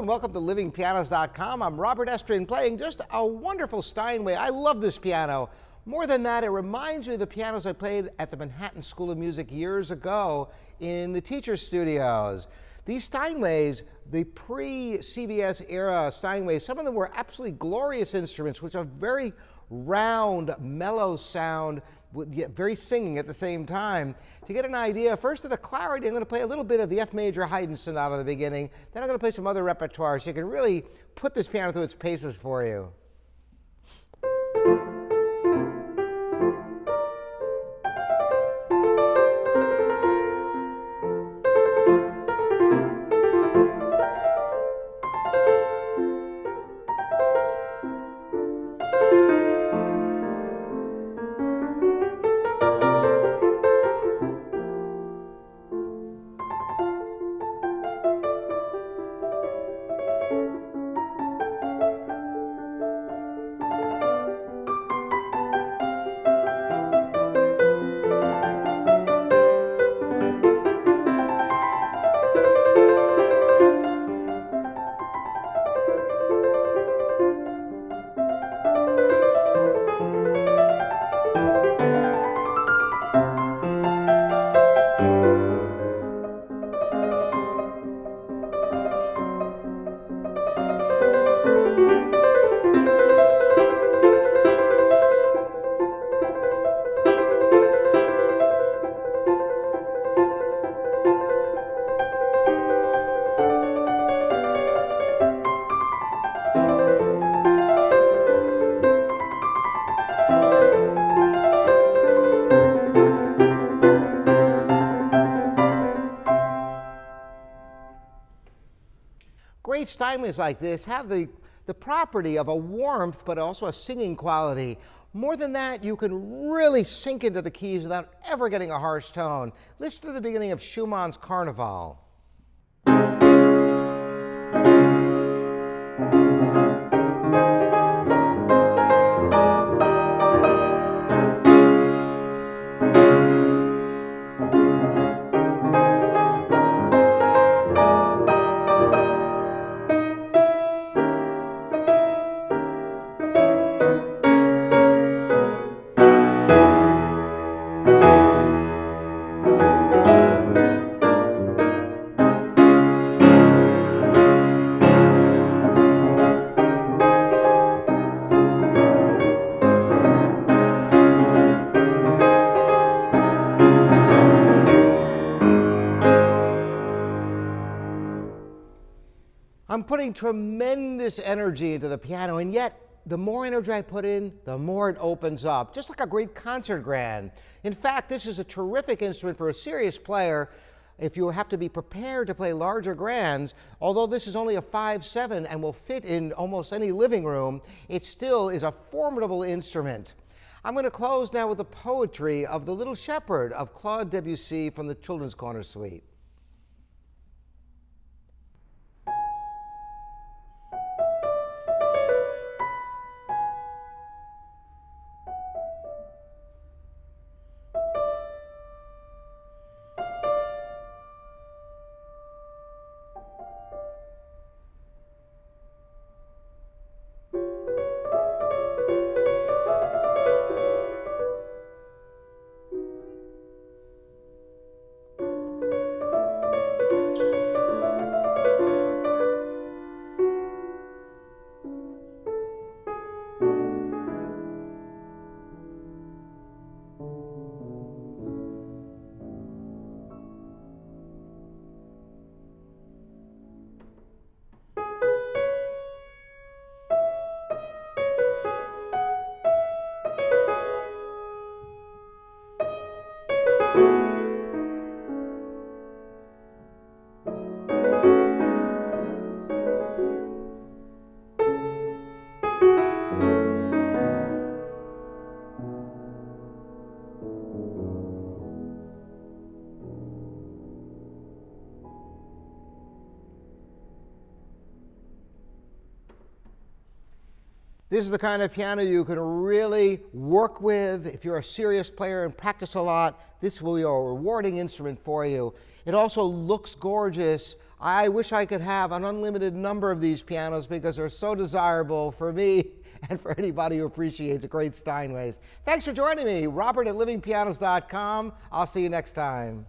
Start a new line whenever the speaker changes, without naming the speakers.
and welcome to livingpianos.com. I'm Robert Estrin playing just a wonderful Steinway. I love this piano. More than that, it reminds me of the pianos I played at the Manhattan School of Music years ago in the teacher's studios. These Steinways, the pre-CBS era Steinways, some of them were absolutely glorious instruments, which are very round, mellow sound, very singing at the same time. To get an idea, first of the clarity, I'm going to play a little bit of the F major Haydn Sonata at the beginning. Then I'm going to play some other repertoire so you can really put this piano through its paces for you. Great Steinways like this have the, the property of a warmth, but also a singing quality. More than that, you can really sink into the keys without ever getting a harsh tone. Listen to the beginning of Schumann's Carnival. I'm putting tremendous energy into the piano, and yet the more energy I put in, the more it opens up, just like a great concert grand. In fact, this is a terrific instrument for a serious player if you have to be prepared to play larger grands. Although this is only a 5-7 and will fit in almost any living room, it still is a formidable instrument. I'm going to close now with the poetry of The Little Shepherd of Claude Debussy from the Children's Corner Suite. This is the kind of piano you can really work with if you're a serious player and practice a lot. This will be a rewarding instrument for you. It also looks gorgeous. I wish I could have an unlimited number of these pianos because they're so desirable for me and for anybody who appreciates great Steinways. Thanks for joining me, Robert at livingpianos.com. I'll see you next time.